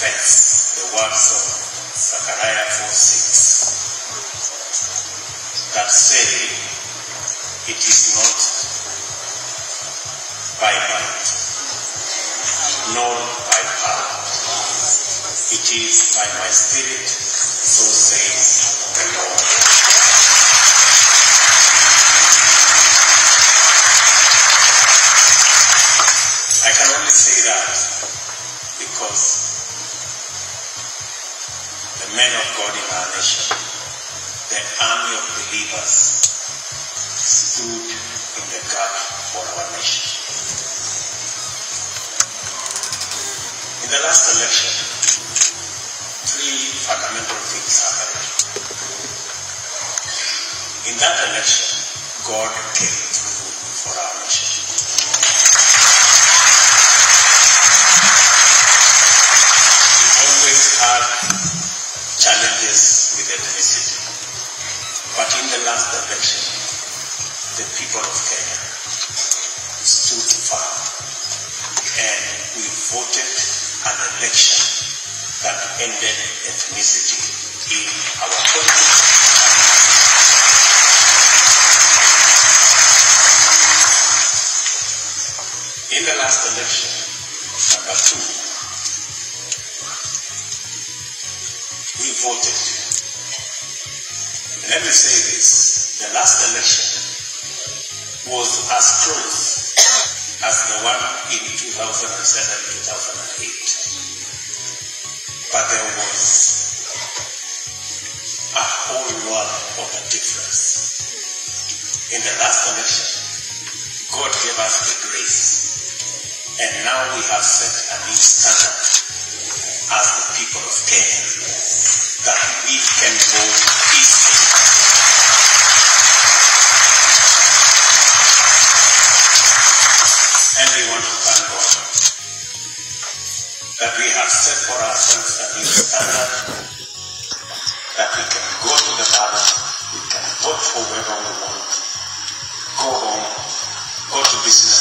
confess the words of Zechariah 4 6 that say, It is not by might, nor by power. It is by my spirit, so says the Lord. I can only say that because the men of God in our nation, the army of believers, stood in the gap for our nation. In the last election, three fundamental things happened. In that election, God came through for our But in the last election, the people of Kenya stood firm and we voted an election that ended ethnicity in our country. In the last election, number two, we voted. Let me say this the last election was as close as the one in 2007 2008. But there was a whole world of a difference. In the last election, God gave us the grace, and now we have set a new standard as the people of Kenya that we can vote that we have set for ourselves that we stand up, that we can go to the Father, we can vote for whoever we want, go home, go to business.